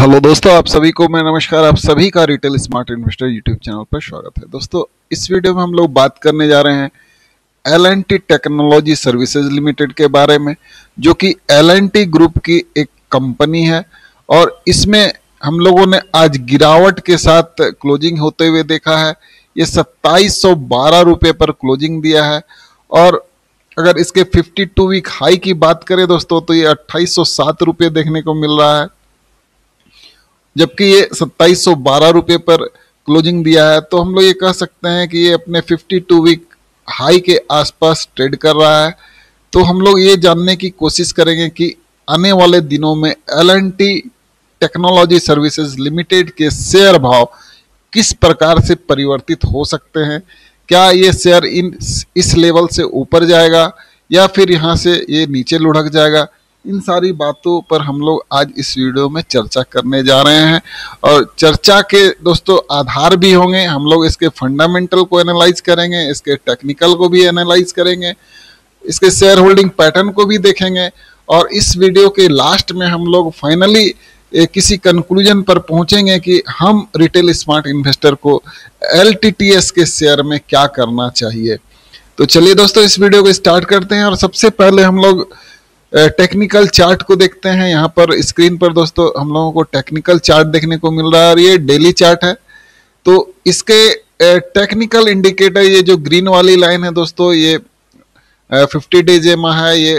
Hello दोस्तों, आप सभी को मैं नमस्कार। आप सभी का retail smart investor YouTube channel पर स्वागत है। दोस्तों, इस वीडियो में हम लोग बात करने जा रहे हैं एल टेक्नोलॉजी सर्विसेज़ लिमिटेड के बारे में, जो कि एल ग्रुप की एक कंपनी है और इसमें हम लोगों ने आज गिरावट के साथ क्लोजिंग होते हुए देखा है। ये सत्ताईस सौ पर क्लोजिंग दिया है और अगर इसके 52 वीक हाई की बात करें दोस्तों तो ये अट्ठाईस सौ देखने को मिल रहा है। जबकि ये सत्ताईस सौ बारह रुपये पर क्लोजिंग दिया है तो हम लोग ये कह सकते हैं कि ये अपने 52 वीक हाई के आसपास ट्रेड कर रहा है। तो हम लोग ये जानने की कोशिश करेंगे कि आने वाले दिनों में एल टेक्नोलॉजी सर्विसेज़ लिमिटेड के शेयर भाव किस प्रकार से परिवर्तित हो सकते हैं, क्या ये शेयर इन, इस लेवल से ऊपर जाएगा या फिर यहाँ से ये नीचे लुढ़क जाएगा। इन सारी बातों पर हम लोग आज इस वीडियो में चर्चा करने जा रहे हैं और चर्चा के दोस्तों आधार भी होंगे। हम लोग इसके फंडामेंटल को एनालाइज करेंगे, इसके टेक्निकल को भी एनालाइज करेंगे, इसके शेयर होल्डिंग पैटर्न को भी देखेंगे और इस वीडियो के लास्ट में हम लोग फाइनली किसी कंक्लूजन पर पहुँचेंगे कि हम रिटेल स्मार्ट इन्वेस्टर को LTTS के शेयर में क्या करना चाहिए। तो चलिए दोस्तों, इस वीडियो को स्टार्ट करते हैं और सबसे पहले हम लोग टेक्निकल चार्ट को देखते हैं। यहाँ पर स्क्रीन पर दोस्तों हम लोगों को टेक्निकल चार्ट देखने को मिल रहा है और ये डेली चार्ट है। तो इसके टेक्निकल इंडिकेटर ये जो ग्रीन वाली लाइन है दोस्तों, ये फिफ्टी डेज़ एमा है, ये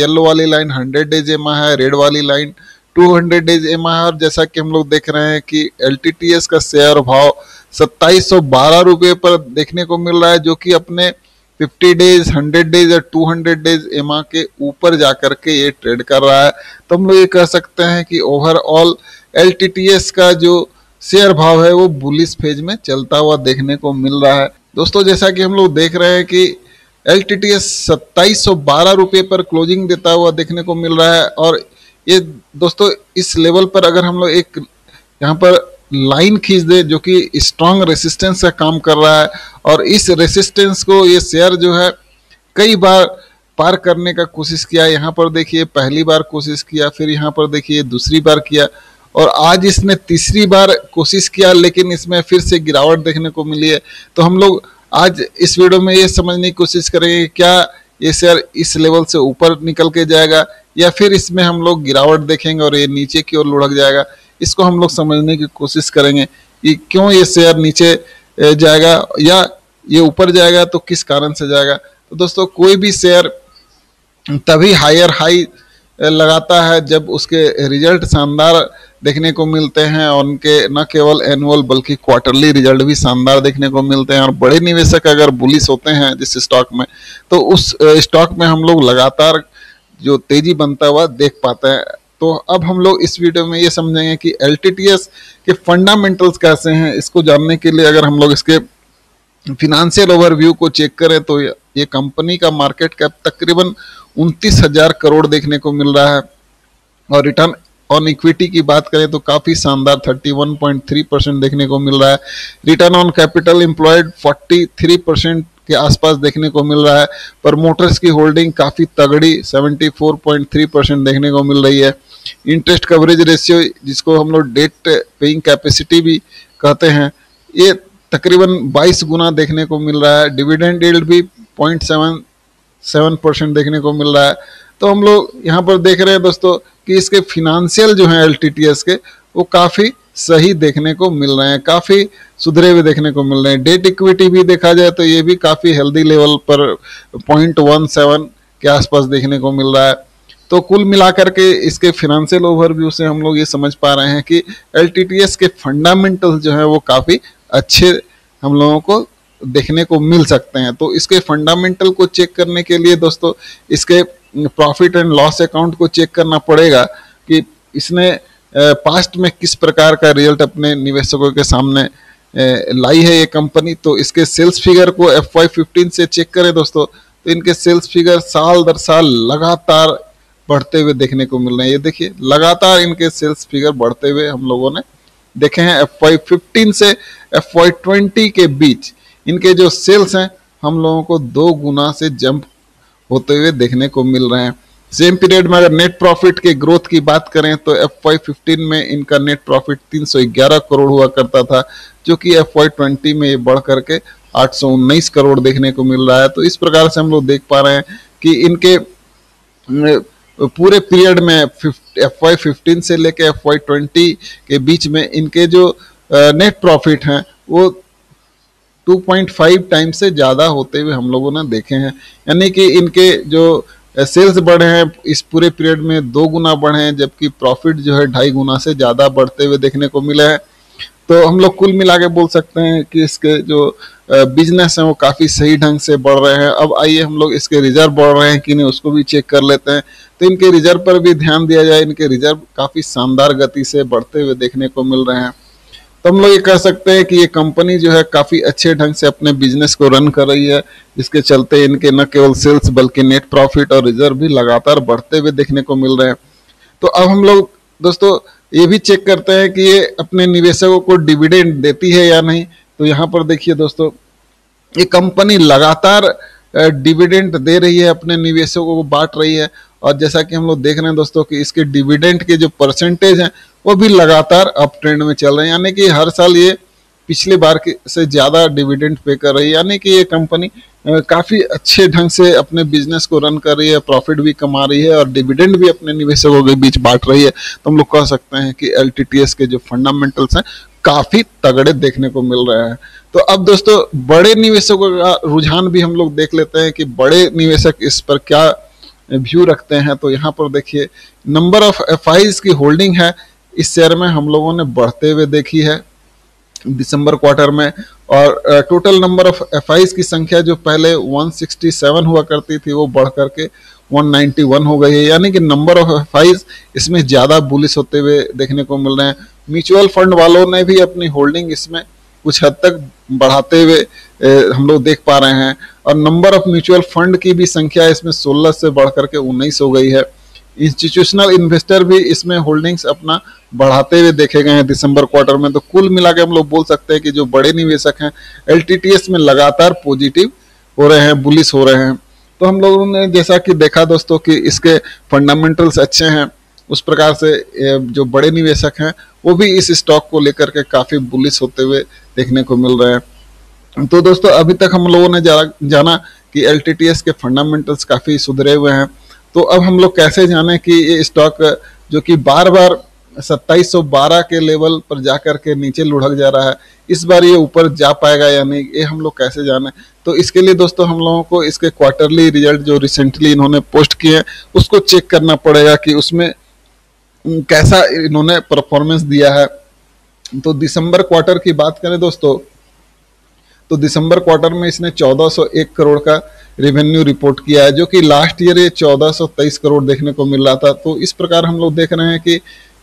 येलो वाली लाइन हंड्रेड डेज़ एमा है रेड वाली line two hundred days EMA है और जैसा कि हम लोग देख रहे हैं कि LTTS का शेयर भाव सत्ताईस सौ बारह रुपये पर देखने को मिल रहा है, जो कि अपने 50 डेज़ 100 डेज़ या 200 डेज़ एमा के ऊपर जाकर के ये ट्रेड कर रहा है। तो हम लोग ये कह सकते हैं कि ओवरऑल एलटीटीएस का जो शेयर भाव है, वो बुलिस फ़ेज़ में चलता हुआ देखने को मिल रहा है। दोस्तों, जैसा कि हम लोग देख रहे हैं कि एल टी टी एस सत्ताईस सौ बारह रुपये पर क्लोजिंग देता हुआ देखने को मिल रहा है। और ये दोस्तों, इस लेवल पर अगर हम लोग एक, यहाँ पर लाइन खींच दे जो कि स्ट्रॉन्ग रेसिस्टेंस का काम कर रहा है और इस रेसिस्टेंस को ये शेयर जो है कई बार पार करने का कोशिश किया, यहाँ पर देखिए पहली बार कोशिश किया, फिर यहाँ पर देखिए दूसरी बार किया और आज इसने तीसरी बार कोशिश किया, लेकिन इसमें फिर से गिरावट देखने को मिली है। तो हम लोग आज इस वीडियो में ये समझने की कोशिश करेंगे क्या ये शेयर इस लेवल से ऊपर निकल के जाएगा या फिर इसमें हम लोग गिरावट देखेंगे और ये नीचे की ओर लुढ़क जाएगा। इसको हम लोग समझने की कोशिश करेंगे कि क्यों ये शेयर नीचे जाएगा या ये ऊपर जाएगा तो किस कारण से जाएगा। तो दोस्तों, कोई भी शेयर तभी हायर हाई लगाता है जब उसके रिज़ल्ट शानदार देखने को मिलते हैं और उनके न केवल एनुअल बल्कि क्वार्टरली रिज़ल्ट भी शानदार देखने को मिलते हैं। और बड़े निवेशक अगर बुलिस होते हैं जिस स्टॉक में तो उस स्टॉक में हम लोग लगातार जो तेज़ी बनता हुआ देख पाते हैं। तो अब हम लोग इस वीडियो में ये समझेंगे कि LTTS के फंडामेंटल्स कैसे हैं, इसको जानने के लिए अगर हम लोग इसके फिनेंशियल ओवरव्यू को चेक करें तो ये कंपनी का मार्केट कैप तकरीबन उनतीस हज़ार करोड़ देखने को मिल रहा है। और रिटर्न ऑन इक्विटी की बात करें तो काफ़ी शानदार 31.3 परसेंट देखने को मिल रहा है। Return on capital employed 43 percent के आसपास देखने को मिल रहा है। पर मोटर्स की होल्डिंग काफ़ी तगड़ी 74.3 परसेंट देखने को मिल रही है। इंटरेस्ट कवरेज रेशियो जिसको हम लोग डेट पेइंग कैपेसिटी भी कहते हैं, ये तकरीबन 22 गुना देखने को मिल रहा है। डिविडेंड यील्ड भी 0.77 परसेंट देखने को मिल रहा है। तो हम लोग यहाँ पर देख रहे हैं दोस्तों कि इसके फिनेंशियल जो हैं एल के, वो काफ़ी सही देखने को मिल रहे हैं, काफ़ी सुधरे हुए देखने को मिल रहे हैं। डेट इक्विटी भी देखा जाए तो ये भी काफ़ी हेल्दी लेवल पर पॉइंट वन सेवन के आसपास देखने को मिल रहा है। तो कुल मिलाकर के इसके फिनेंशियल ओवरव्यू से हम लोग ये समझ पा रहे हैं कि एलटीटीएस के फंडामेंटल जो है वो काफ़ी अच्छे हम लोगों को देखने को मिल सकते हैं। तो इसके फंडामेंटल को चेक करने के लिए दोस्तों, इसके प्रॉफिट एंड लॉस अकाउंट को चेक करना पड़ेगा कि इसने पास्ट में किस प्रकार का रिज़ल्ट अपने निवेशकों के सामने लाई है ये कंपनी तो इसके सेल्स फिगर को एफ़ वाई फिफ्टीन से चेक करें दोस्तों। तो इनके सेल्स फिगर साल दर साल लगातार बढ़ते हुए देखने को मिल रहे हैं। ये देखिए, लगातार इनके सेल्स फिगर बढ़ते हुए हम लोगों ने देखे हैं एफ़ वाई फिफ्टीन से एफ़ वाई ट्वेंटी के बीच। इनके जो सेल्स हैं, हम लोगों को दो गुना से जंप होते हुए देखने को मिल रहे हैं। सेम पीरियड में अगर नेट प्रॉफिट के ग्रोथ की बात करें तो एफ़ वाई फिफ्टीन में इनका नेट प्रॉफिट 311 करोड़ हुआ करता था, जो कि एफ़ वाई ट्वेंटी में ये बढ़ करके आठ सौ उन्नीस करोड़ देखने को मिल रहा है। तो इस प्रकार से हम लोग देख पा रहे हैं कि इनके पूरे पीरियड में एफ़ वाई फिफ्टीन से लेकर एफ़ वाई ट्वेंटी के बीच में इनके जो नेट प्रॉफिट हैं, वो 2.5 टाइम से ज़्यादा होते हुए हम लोगों ने देखे हैं। यानी कि इनके जो सेल्स बढ़े हैं, इस पूरे पीरियड में दो गुना बढ़े हैं, जबकि प्रॉफिट जो है ढाई गुना से ज़्यादा बढ़ते हुए देखने को मिले हैं। तो हम लोग कुल मिला के बोल सकते हैं कि इसके जो बिज़नेस हैं वो काफ़ी सही ढंग से बढ़ रहे हैं। अब आइए हम लोग इसके रिज़र्व बढ़ रहे हैं कि नहीं, उसको भी चेक कर लेते हैं। तो इनके रिज़र्व पर भी ध्यान दिया जाए। इनके रिज़र्व काफ़ी शानदार गति से बढ़ते हुए देखने को मिल रहे हैं। तो हम लोग ये कह सकते हैं कि ये कंपनी जो है काफ़ी अच्छे ढंग से अपने बिज़नेस को रन कर रही है, जिसके चलते इनके न केवल सेल्स बल्कि नेट प्रॉफिट और रिज़र्व भी लगातार बढ़ते हुए देखने को मिल रहे हैं। तो अब हम लोग, दोस्तों, ये भी चेक करते हैं कि ये अपने निवेशकों को डिविडेंड देती है या नहीं। तो यहाँ पर देखिए दोस्तों ये कंपनी लगातार डिविडेंट दे रही है अपने निवेशकों को बांट रही है। और जैसा कि हम लोग देख रहे हैं दोस्तों कि इसके डिविडेंट के जो परसेंटेज हैं, वो भी लगातार अप ट्रेंड में चल रहे हैं। यानी कि हर साल ये पिछले बार के, से ज़्यादा डिविडेंड पे कर रही है। यानी कि ये कंपनी काफ़ी अच्छे ढंग से अपने बिज़नेस को रन कर रही है प्रॉफिट भी कमा रही है और डिविडेंड भी अपने निवेशकों के बीच बांट रही है। तो हम लोग कह सकते हैं कि एलटीटीएस के जो फंडामेंटल्स हैं काफ़ी तगड़े देखने को मिल रहे हैं। तो अब दोस्तों, बड़े निवेशकों का रुझान भी हम लोग देख लेते हैं कि बड़े निवेशक इस पर क्या व्यू रखते हैं। तो यहाँ पर देखिए नंबर ऑफ़ एफ़ की होल्डिंग है। इस शेयर में हम लोगों ने बढ़ते हुए देखी है दिसंबर क्वार्टर में। और टोटल नंबर ऑफ़ एफ़ की संख्या जो पहले 167 हुआ करती थी, वो बढ़ करके 191 हो गई है। यानी कि नंबर ऑफ़ एफ़ इसमें ज़्यादा बुलिस होते हुए देखने को मिल रहे हैं। म्यूचुअल फंड वालों ने भी अपनी होल्डिंग इसमें कुछ हद तक बढ़ाते हुए हम लोग देख पा रहे हैं। और नंबर ऑफ़ म्यूचुअल फंड की भी संख्या इसमें 16 से बढ़ करके उन्नीस हो गई है। इंस्टीट्यूशनल इन्वेस्टर भी इसमें होल्डिंग्स अपना बढ़ाते हुए देखे गए हैं दिसंबर क्वार्टर में। तो कुल मिला के हम लोग बोल सकते हैं कि जो बड़े निवेशक हैं, एलटीटीएस में लगातार पॉजिटिव हो रहे हैं बुलिस हो रहे हैं। तो हम लोगों ने जैसा कि देखा दोस्तों कि इसके फंडामेंटल्स अच्छे हैं। उस प्रकार से जो बड़े निवेशक हैं वो भी इस स्टॉक को लेकर के काफ़ी बुलिस होते हुए देखने को मिल रहे हैं। तो दोस्तों अभी तक हम लोगों ने जा, जाना कि एलटीटीएस के फंडामेंटल्स काफ़ी सुधरे हुए हैं। तो अब हम लोग कैसे जाने कि ये स्टॉक जो कि बार बार 2712 के लेवल पर जाकर के नीचे लुढ़क जा रहा है इस बार ये ऊपर जा पाएगा या नहीं ये हम लोग कैसे जाने? तो इसके लिए दोस्तों हम लोगों को इसके क्वार्टरली रिज़ल्ट जो रिसेंटली इन्होंने पोस्ट किए हैं उसको चेक करना पड़ेगा कि उसमें कैसा इन्होंने परफॉर्मेंस दिया है। तो दिसंबर क्वार्टर की बात करें दोस्तों तो दिसंबर क्वार्टर में इसने 1401 करोड़ का रेवेन्यू रिपोर्ट किया है, जो कि लास्ट ईयर ये 1423 करोड़ देखने को मिल रहा था। तो इस प्रकार हम लोग देख रहे हैं कि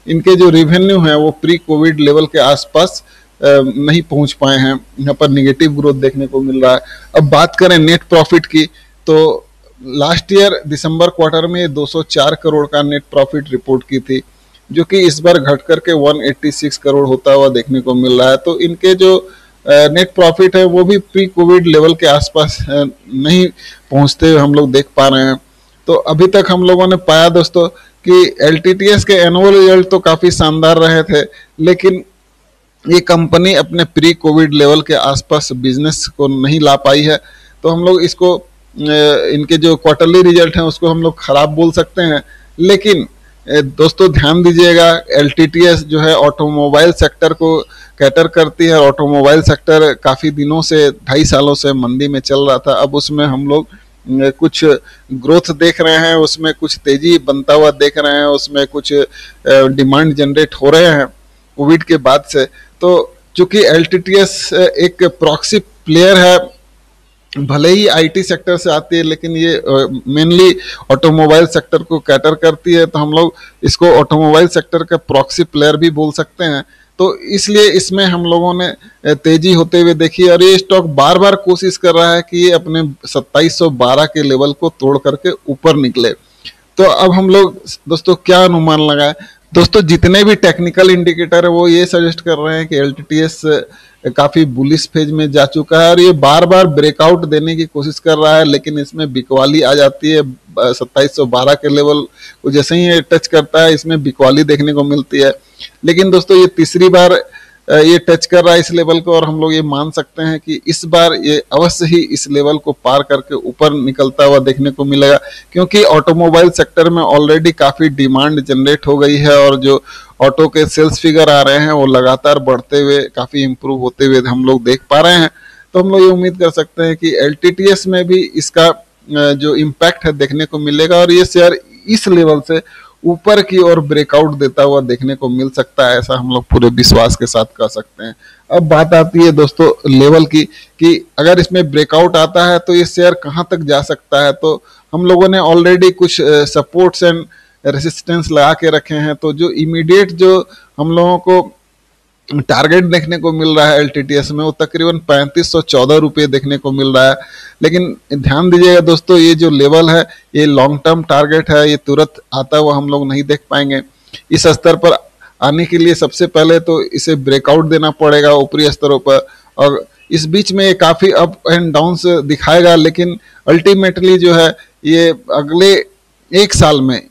इनके जो रेवेन्यू है, वो प्री कोविड लेवल के आसपास नहीं पहुँच पाए हैं। यहाँ पर निगेटिव ग्रोथ देखने को मिल रहा है। अब बात करें नेट प्रॉफिट की तो लास्ट ईयर दिसंबर क्वार्टर में 204 करोड़ का नेट प्रॉफिट रिपोर्ट की थी। जो कि इस बार घट करके 186 करोड़ होता हुआ देखने को मिल रहा है। तो इनके जो नेट प्रॉफिट है, वो भी प्री कोविड लेवल के आसपास नहीं पहुँचते हम लोग देख पा रहे हैं। तो अभी तक हम लोगों ने पाया दोस्तों कि एलटीटीएस के एनुअल रिज़ल्ट तो काफ़ी शानदार रहे थे, लेकिन ये कंपनी अपने प्री कोविड लेवल के आसपास बिज़नेस को नहीं ला पाई है। तो हम लोग इसको इनके जो क्वार्टरली रिज़ल्ट हैं, उसको हम लोग खराब बोल सकते हैं। लेकिन दोस्तों, ध्यान दीजिएगा एलटीटीएस जो है ऑटोमोबाइल सेक्टर को कैटर करती है ऑटोमोबाइल सेक्टर काफ़ी दिनों से, ढाई सालों से मंदी में चल रहा था। अब उसमें हम लोग कुछ ग्रोथ देख रहे हैं, उसमें कुछ तेज़ी बनता हुआ देख रहे हैं, उसमें कुछ डिमांड जनरेट हो रहे हैं कोविड के बाद से। तो चूँकि एलटीटीएस एक प्रॉक्सी प्लेयर है भले ही आईटी सेक्टर से आती है, लेकिन ये मेनली ऑटोमोबाइल सेक्टर को कैटर करती है तो हम लोग इसको ऑटोमोबाइल सेक्टर का प्रॉक्सी प्लेयर भी बोल सकते हैं। तो इसलिए इसमें हम लोगों ने तेज़ी होते हुए देखी, और ये स्टॉक बार बार कोशिश कर रहा है कि ये अपने 2712 के लेवल को तोड़ करके ऊपर निकले। तो अब हम लोग, दोस्तों, क्या अनुमान लगाए? दोस्तों, जितने भी टेक्निकल इंडिकेटर है, वो ये सजेस्ट कर रहे हैं कि LTTS काफ़ी बुलिस फ़ेज़ में जा चुका है और ये बार बार ब्रेकआउट देने की कोशिश कर रहा है, लेकिन इसमें बिकवाली आ जाती है सत्ताईस सौ बारह के लेवल को जैसे ही ये टच करता है, इसमें बिकवाली देखने को मिलती है। लेकिन दोस्तों, ये तीसरी बार ये टच कर रहा है इस लेवल को और हम लोग ये मान सकते हैं कि इस बार ये अवश्य ही इस लेवल को पार करके ऊपर निकलता हुआ देखने को मिलेगा, क्योंकि ऑटोमोबाइल सेक्टर में ऑलरेडी काफ़ी डिमांड जनरेट हो गई है और जो ऑटो के सेल्स फिगर आ रहे हैं, वो लगातार बढ़ते हुए, काफ़ी इम्प्रूव होते हुए हम लोग देख पा रहे हैं। तो हम लोग ये उम्मीद कर सकते हैं कि एलटीटीएस में भी इसका जो इम्पैक्ट है देखने को मिलेगा और ये शेयर इस लेवल से ऊपर की ओर ब्रेकआउट देता हुआ देखने को मिल सकता है, ऐसा हम लोग पूरे विश्वास के साथ कह सकते हैं। अब बात आती है दोस्तों लेवल की, कि अगर इसमें ब्रेकआउट आता है तो ये शेयर कहाँ तक जा सकता है? तो हम लोगों ने ऑलरेडी कुछ सपोर्ट्स एंड रेसिस्टेंस लगा के रखे हैं तो जो इमीडिएट जो हम लोगों को टारगेट देखने को मिल रहा है एलटीटीएस में, वो तकरीबन पैंतीस सौ चौदह रुपये देखने को मिल रहा है। लेकिन ध्यान दीजिएगा दोस्तों, ये जो लेवल है, ये लॉन्ग टर्म टारगेट है, ये तुरंत आता हुआ हम लोग नहीं देख पाएँगे। इस स्तर पर आने के लिए सबसे पहले तो इसे ब्रेकआउट देना पड़ेगा ऊपरी स्तरों पर। और इस बीच में ये काफ़ी अप एंड डाउन दिखाएगा, लेकिन अल्टीमेटली जो है, ये अगले एक साल में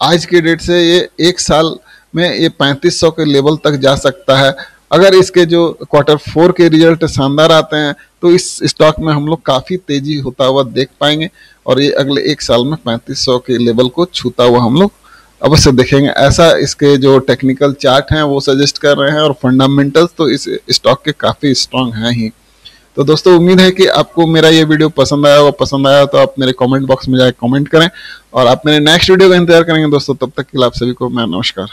आज के डेट से ये एक साल में ये 3500 के लेवल तक जा सकता है। अगर इसके जो क्वार्टर फोर के रिज़ल्ट शानदार आते हैं तो इस स्टॉक में हम लोग काफ़ी तेज़ी होता हुआ देख पाएँगे और ये अगले एक साल में 3500 के लेवल को छूता हुआ हम लोग अवश्य देखेंगे। ऐसा इसके जो टेक्निकल चार्ट हैं, वो सजेस्ट कर रहे हैं और फंडामेंटल्स तो इस स्टॉक के काफ़ी स्ट्रांग हैं ही। तो दोस्तों, उम्मीद है कि आपको मेरा ये वीडियो पसंद आया होगा। पसंद आया तो आप मेरे कमेंट बॉक्स में जाकर कमेंट करें और आप मेरे नेक्स्ट वीडियो का इंतज़ार करेंगे दोस्तों। तब तक के लिए आप सभी को मैं नमस्कार।